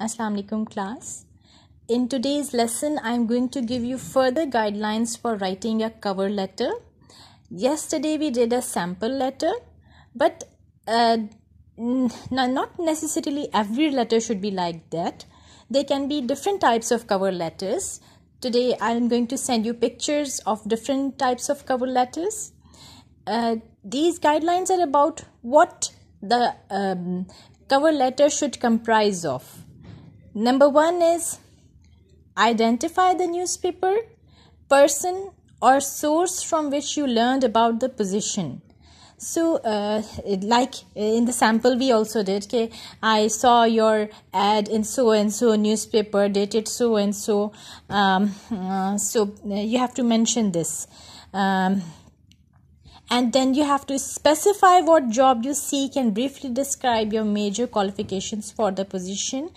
Assalamu alaikum class. In today's lesson, I'm going to give you further guidelines for writing a cover letter. Yesterday we did a sample letter, but uh, not necessarily every letter should be like that. There can be different types of cover letters. Today I'm going to send you pictures of different types of cover letters. Uh, these guidelines are about what the um, cover letter should comprise of. Number one is identify the newspaper, person, or source from which you learned about the position. So, uh, like in the sample we also did, okay, I saw your ad in so and so newspaper dated so and so. Um, uh, so, you have to mention this. Um, and then you have to specify what job you seek and briefly describe your major qualifications for the position.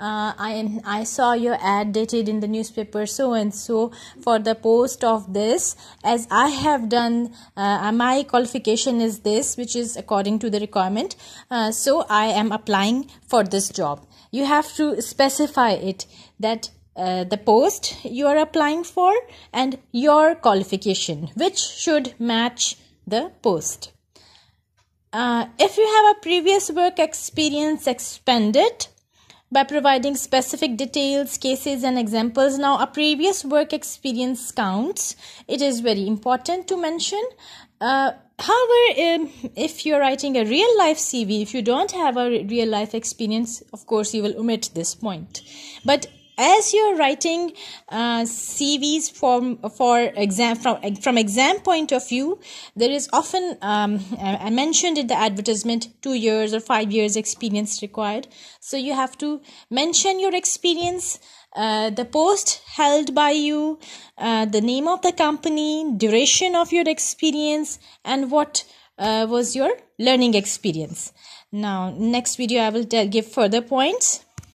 Uh, I, I saw your ad dated in the newspaper so and so for the post of this. As i have done uh, my qualification is this which is according to the requirement. Uh, so i am applying for this job. You have to specify it that uh, the post you are applying for and your qualification which should match the post. Uh, if you have a previous work experience, expand it by providing specific details, cases, and examples. Now, a previous work experience counts. It is very important to mention. Uh, however, um, if you're writing a real life CV, if you don't have a real life experience, of course, you will omit this point. But as you're writing uh, CVs from for exam from from exam point of view, there is often um, I mentioned in the advertisement two years or five years experience required. So you have to mention your experience, uh, the post held by you, uh, the name of the company, duration of your experience, and what uh, was your learning experience. Now, next video I will tell, give further points.